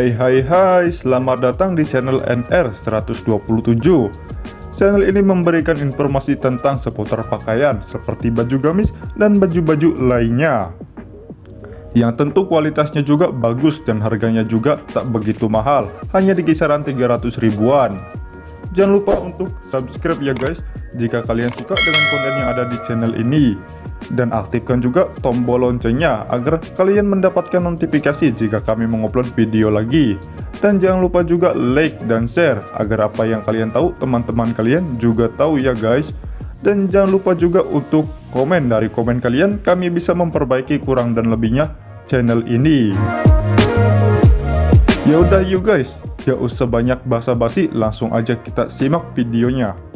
Hai hai hai, selamat datang di channel NR 127 Channel ini memberikan informasi tentang seputar pakaian seperti baju gamis dan baju-baju lainnya. Yang tentu kualitasnya juga bagus dan harganya juga tak begitu mahal, hanya di kisaran 300 ribuan. Jangan lupa untuk subscribe ya guys, jika kalian suka dengan konten yang ada di channel ini dan aktifkan juga tombol loncengnya agar kalian mendapatkan notifikasi jika kami mengupload video lagi. Dan jangan lupa juga like dan share agar apa yang kalian tahu teman-teman kalian juga tahu ya guys. Dan jangan lupa juga untuk komen dari komen kalian kami bisa memperbaiki kurang dan lebihnya channel ini. Ya udah yuk guys, ya usah banyak basa-basi langsung aja kita simak videonya.